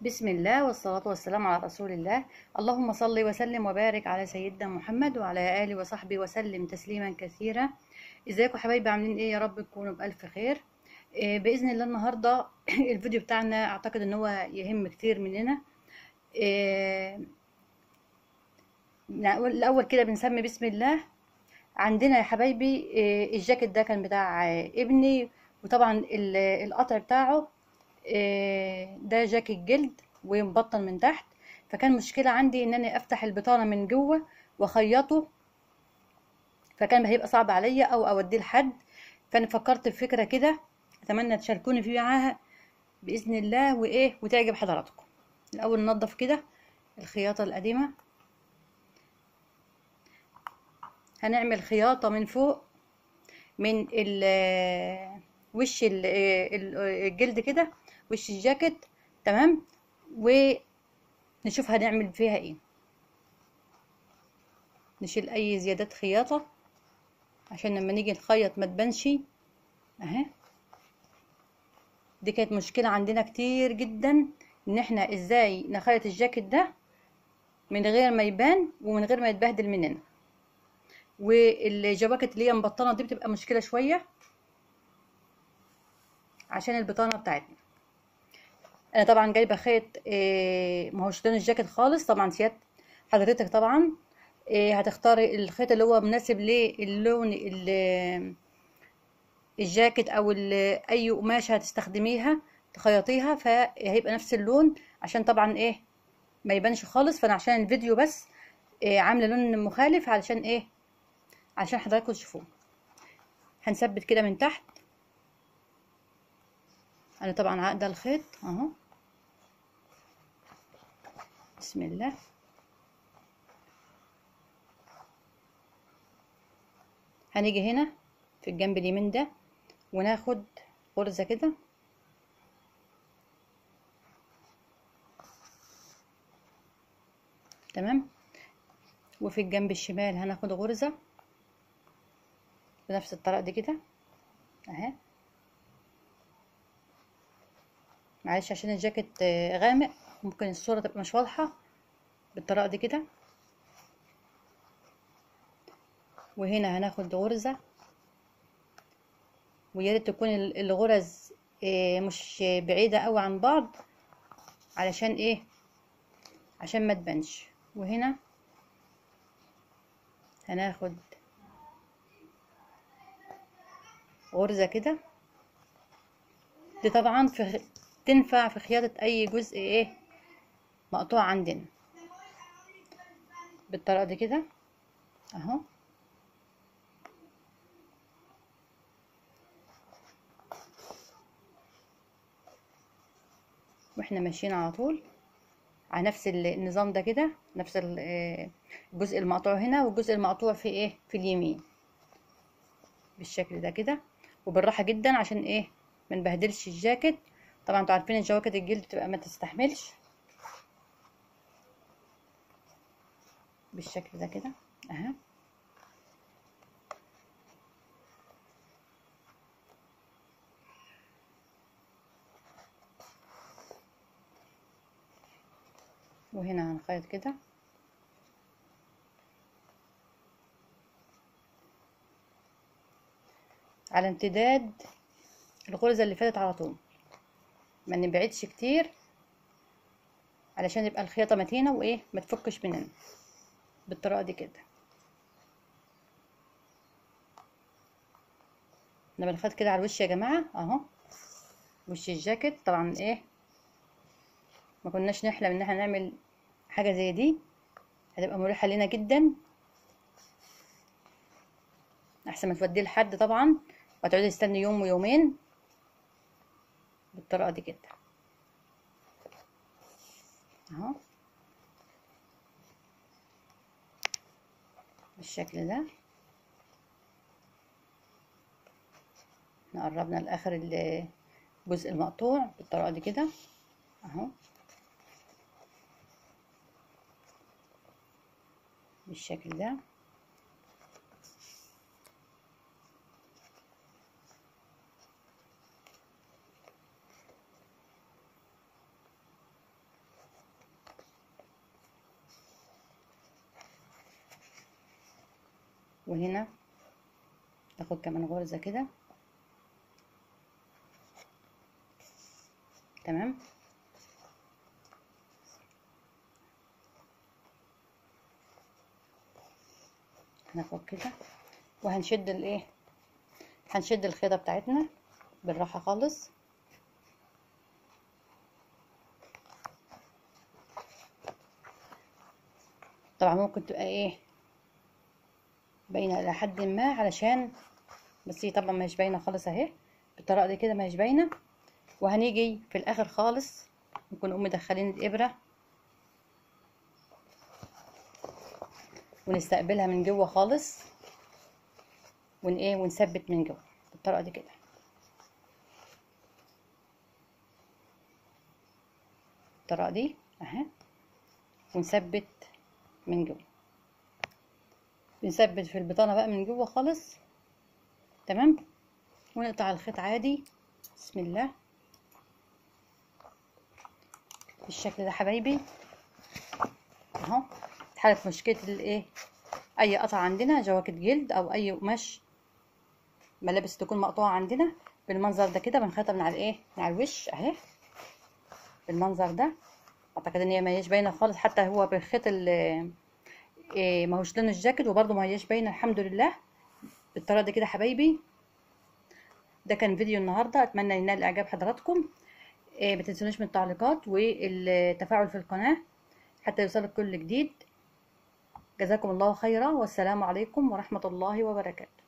بسم الله والصلاة والسلام على رسول الله. اللهم صل وسلم وبارك على سيدنا محمد وعلى آله وصحبه وسلم تسليما كثيرا. إزيكم حبايبي؟ عاملين إيه؟ يا رب تكونوا بألف خير. إيه بإذن الله النهاردة الفيديو بتاعنا أعتقد إن هو يهم كتير مننا. إيه الأول كده بنسمي بسم الله. عندنا يا حبايبي إيه الجاكيت ده كان بتاع ابني وطبعا ال- القطع بتاعه. ده جاكيت جلد ومبطن من تحت. فكان مشكلة عندي ان أنا أفتح البطانة من جوه وأخيطه فكان هيبقى صعب عليا أو أوديه لحد. فأنا فكرت في فكرة كده أتمنى تشاركوني فيه معاها بإذن الله وإيه وتعجب حضراتكم. الأول ننضف كده الخياطة القديمة. هنعمل خياطة من فوق من ال وش ال- ال- الجلد كده. وش الجاكيت تمام؟ ونشوف هنعمل فيها إيه. نشيل أي زيادات خياطة عشان لما نيجي نخيط ما تبانش. أهي. دي كانت مشكلة عندنا كتير جدا إن إحنا إزاي نخيط الجاكيت ده من غير ما يبان ومن غير ما يتبهدل مننا. والجواكت اللي هي مبطنة دي بتبقى مشكلة شوية عشان البطانة بتاعتنا. أنا طبعا جايبة خيط إيه ما هوش لون الجاكيت خالص طبعا سيادة حضرتك طبعا. إيه هتختاري الخيط اللي هو مناسب للون ال- الجاكيت أو أي قماشة هتستخدميها تخيطيها فهيبقى نفس اللون. عشان طبعا إيه ما يبانش خالص فأنا عشان الفيديو بس إيه عاملة لون مخالف علشان إيه عشان حضراتكم تشوفوه. هنثبت كده من تحت. أنا طبعا عقده الخيط أهو. بسم الله. هنيجي هنا في الجنب اليمين ده وناخد غرزة كده. تمام؟ وفي الجنب الشمال هناخد غرزة بنفس الطريقة دي كده. أهي. معلش عشان الجاكيت غامق. ممكن الصورة تبقى مش واضحة بالطريقة دي كده. وهنا هناخد غرزة. ويا ريت تكون ال- الغرز آه، مش بعيدة قوي عن بعض علشان إيه؟ عشان ما تبانش. وهنا هناخد غرزة كده. دي طبعا في تنفع في خياطة أي جزء إيه؟ مقطوع عندنا. بالطريقة دي كده. أهو. وإحنا ماشيين على طول على نفس ال- النظام ده كده نفس آه، الجزء المقطوع هنا والجزء المقطوع في إيه؟ في اليمين. بالشكل ده كده. وبالراحة جدا عشان إيه؟ ما نبهدلش الجاكيت. طبعا أنتوا عارفين الجواكت الجلد بتبقى ما تستحملش. بالشكل ده كده. اهي وهنا هنخيط كده. على امتداد الغرزة اللي فاتت على طول. ما نبعدش كتير علشان يبقى الخياطة متينة وإيه ما تفكش مننا. بالطريقة دي كده. أنا بنخيط كده على الوش يا جماعة أهو. وش الجاكيت طبعا إيه ما كناش نحلم إن إحنا نعمل حاجة زي دي. هتبقى مريحة لنا جدا. أحسن ما توديه لحد طبعا وتقعدي تستني يوم ويومين. بالطريقة دي كده. أهو. بالشكل ده. إحنا قربنا لآخر ال- الجزء المقطوع بالطريقة دي كده. أهو. بالشكل ده. وهنا اخد كمان غرزة كده. تمام؟ هناخد كده. وهنشد الايه؟ هنشد الخيطة بتاعتنا بالراحة خالص. طبعا ممكن تبقى إيه؟ باينة إلى حد ما علشان بس هي طبعا مش باينة خالص أهي. بالطريقة دي كده مش باينة. وهنيجي في الآخر خالص ممكن نقوم مدخلين الإبرة. ونستقبلها من جوه خالص. ون إيه؟ ونثبت من جوه. بالطريقة دي كده. الطريقة دي اهي ونثبت من جوه. بنثبت في البطانة بقى من جوه خالص. تمام؟ ونقطع الخيط عادي. بسم الله. بالشكل ده حبايبي. أهو. حالة مشكلة الايه أي قطع عندنا جواكت جلد أو أي قماش ملابس تكون مقطوعة عندنا. بالمنظر ده كده بنخيطها من على الإيه؟ من على الوش أهي. بالمنظر ده. أعتقد إن هي ما هيش باينة خالص حتى هو بالخيط ال إيه ما هوش لون الجاكيت وبرده ما هيش باينة الحمد لله. بالطريقة دي كده حبايبي. ده كان فيديو النهارده أتمنى ينال اعجاب حضراتكم. إيه ما تنسونوش من التعليقات والتفاعل في القناة حتى يوصلك كل جديد. جزاكم الله خيرا والسلام عليكم ورحمة الله وبركاته.